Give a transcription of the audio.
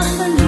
makan